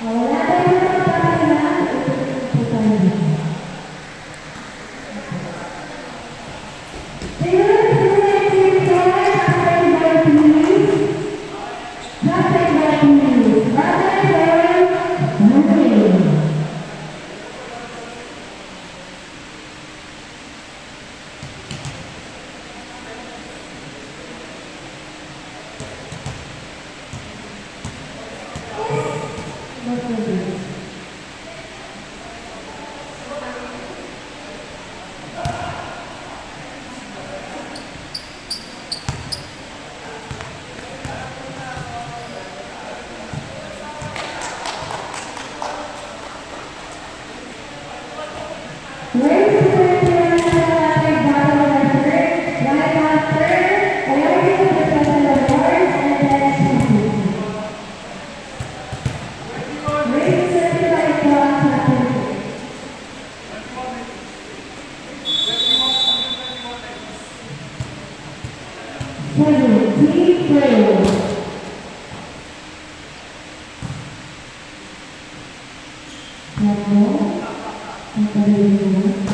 好了 bố em có đầy đủ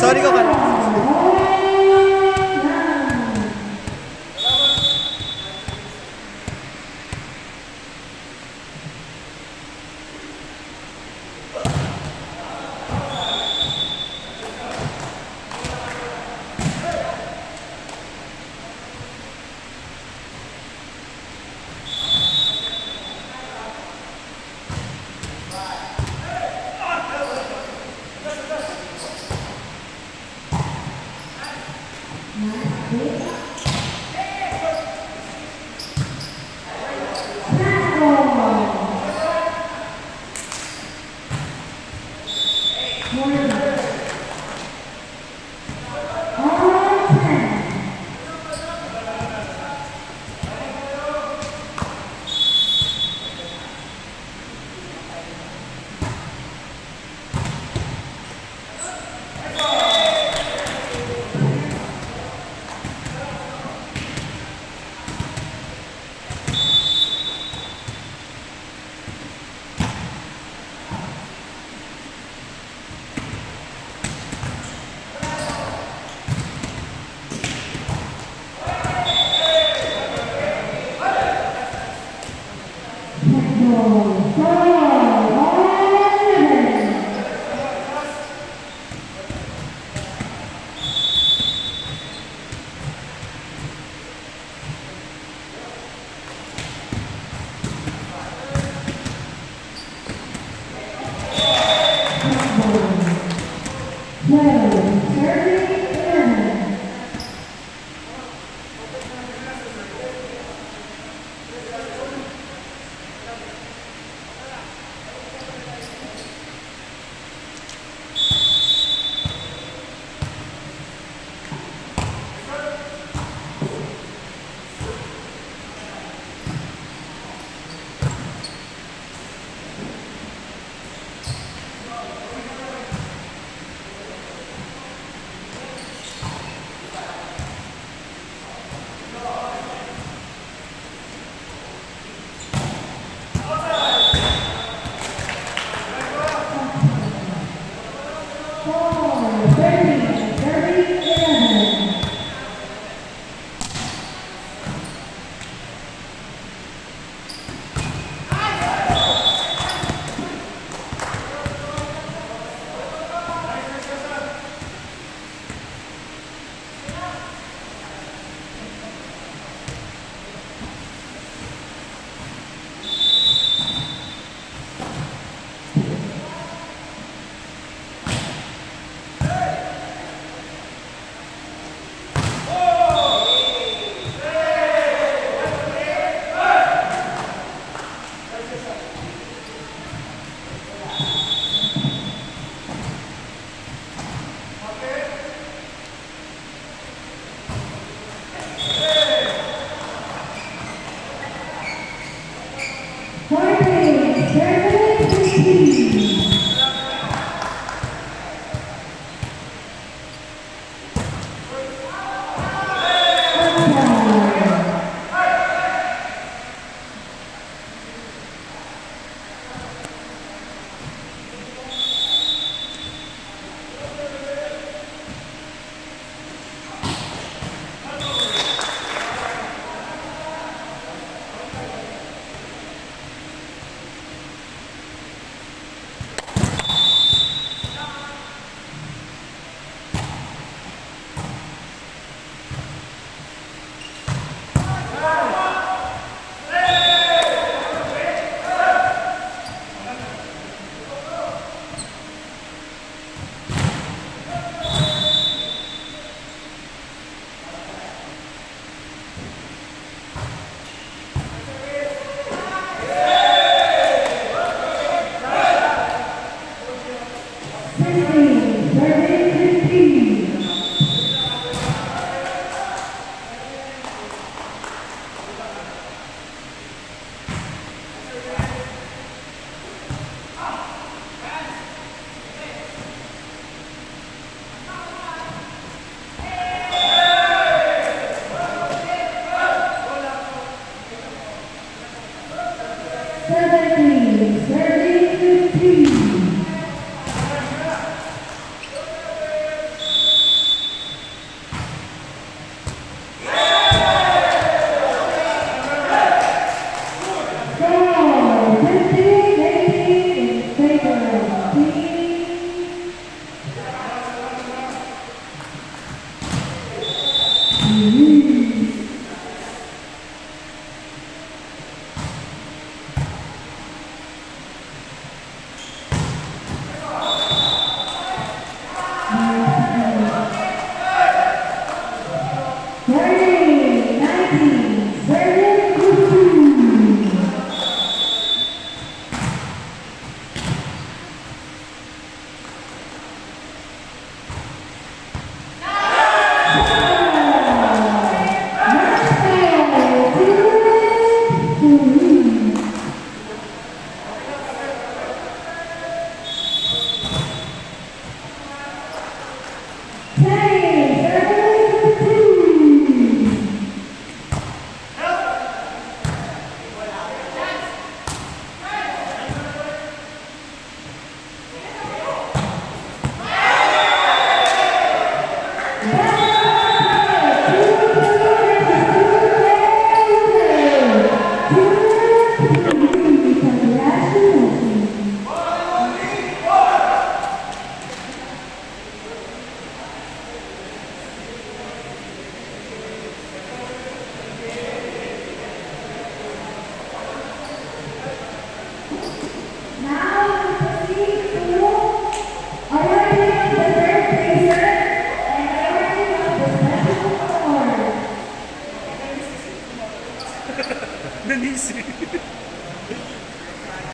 触りがかる Well.